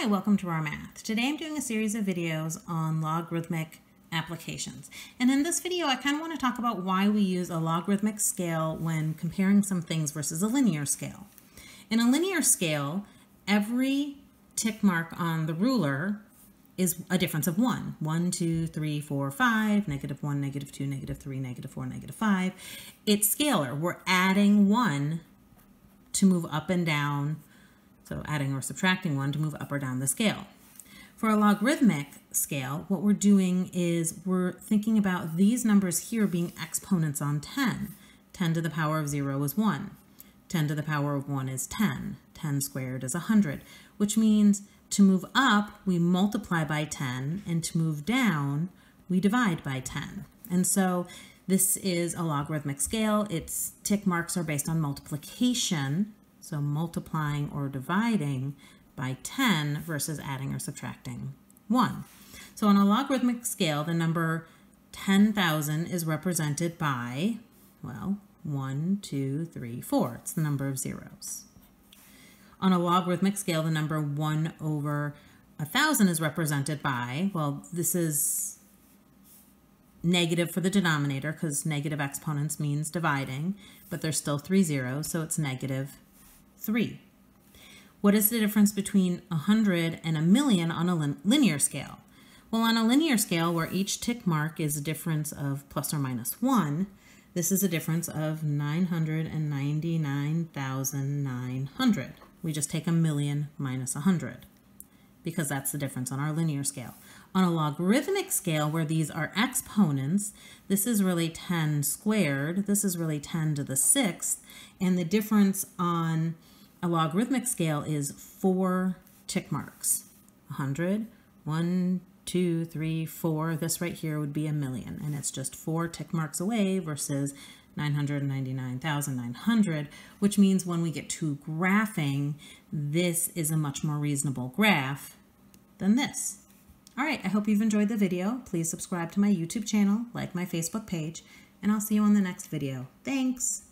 Hi, welcome to Rahr Math. Today I'm doing a series of videos on logarithmic applications. And in this video, I kind of want to talk about why we use a logarithmic scale when comparing some things versus a linear scale. In a linear scale, every tick mark on the ruler is a difference of 1. 1, 2, 3, 4, 5, negative 1, negative 2, negative 3, negative 4, negative 5. It's scalar. We're adding 1 to move up and down so adding or subtracting one to move up or down the scale. For a logarithmic scale, what we're doing is we're thinking about these numbers here being exponents on 10. 10 to the power of 0 is 1. 10 to the power of 1 is 10. 10 squared is 100, which means to move up, we multiply by 10, and to move down, we divide by 10. And so this is a logarithmic scale. Its tick marks are based on multiplication, so multiplying or dividing by 10 versus adding or subtracting 1. So on a logarithmic scale, the number 10,000 is represented by, well, 1, 2, 3, 4. It's the number of zeros. On a logarithmic scale, the number 1 over 1,000 is represented by, well, this is negative for the denominator because negative exponents means dividing, but there's still three zeros, so it's negative 3. What is the difference between 100 and a million on a lin linear scale? Well, on a linear scale where each tick mark is a difference of plus or minus 1, this is a difference of 999,900. We just take a million minus 100 because that's the difference on our linear scale. On a logarithmic scale where these are exponents, this is really 10 squared, this is really 10 to the sixth, and the difference on a logarithmic scale is four tick marks. 100, 1, 2, 3, 4. This right here would be a million, and it's just four tick marks away versus 999,900, which means when we get to graphing, this is a much more reasonable graph than this. All right, I hope you've enjoyed the video. Please subscribe to my YouTube channel, like my Facebook page, and I'll see you on the next video. Thanks!